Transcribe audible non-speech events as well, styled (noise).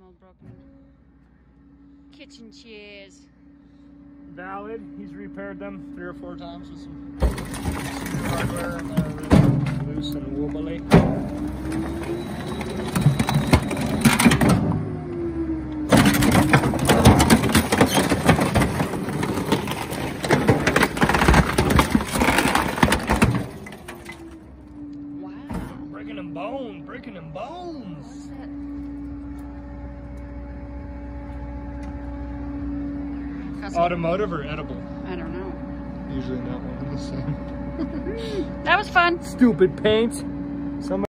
Old broken kitchen chairs. Valid. He's repaired them three or four times with some hardware and they're loose and wobbly. Wow. Breaking them bones, breaking them bones. What's that? That's Automotive or edible? I don't know. Usually not one and the same. (laughs) That was fun. Stupid paint. Somebody